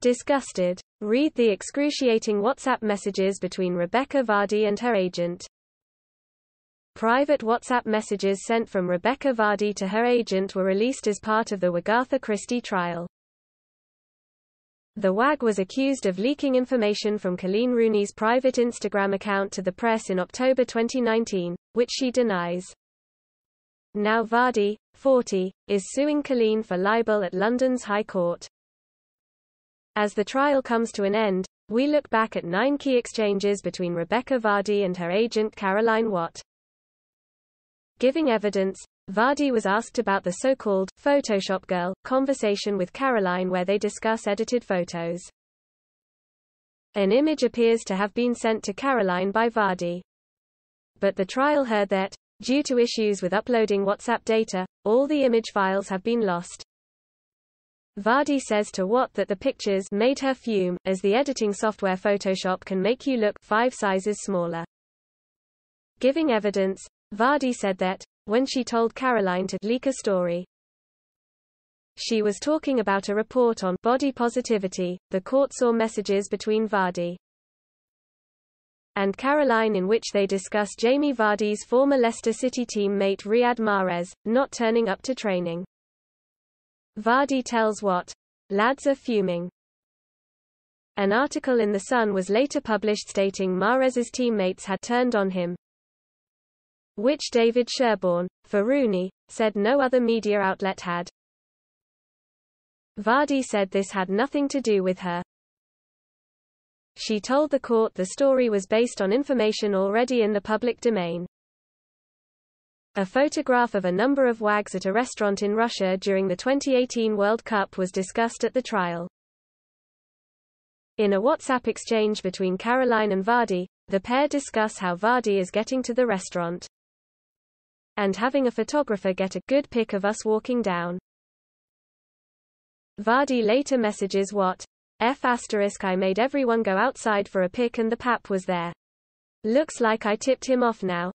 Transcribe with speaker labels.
Speaker 1: Disgusted. Read the excruciating WhatsApp messages between Rebekah Vardy and her agent. Private WhatsApp messages sent from Rebekah Vardy to her agent were released as part of the Wagatha Christie trial. The WAG was accused of leaking information from Colleen Rooney's private Instagram account to the press in October 2019, which she denies. Now Vardy, 40, is suing Colleen for libel at London's High Court. As the trial comes to an end, we look back at nine key exchanges between Rebekah Vardy and her agent Caroline Watt. Giving evidence, Vardy was asked about the so-called Photoshop girl conversation with Caroline where they discuss edited photos. An image appears to have been sent to Caroline by Vardy. But the trial heard that, due to issues with uploading WhatsApp data, all the image files have been lost. Vardy says to Watt that the pictures made her fume, as the editing software Photoshop can make you look five sizes smaller. Giving evidence, Vardy said that, when she told Caroline to leak a story, she was talking about a report on body positivity. The court saw messages between Vardy and Caroline in which they discuss Jamie Vardy's former Leicester City teammate Riyad Mahrez, not turning up to training. Vardy tells Watt? Lads are fuming. An article in The Sun was later published stating Mahrez's teammates had turned on him, which David Sherborne, for Rooney, said no other media outlet had. Vardy said this had nothing to do with her. She told the court the story was based on information already in the public domain. A photograph of a number of wags at a restaurant in Russia during the 2018 World Cup was discussed at the trial. In a WhatsApp exchange between Caroline and Vardy, the pair discuss how Vardy is getting to the restaurant and having a photographer get a good pic of us walking down. Vardy later messages Watt? F asterisk I made everyone go outside for a pic and the pap was there. Looks like I tipped him off now,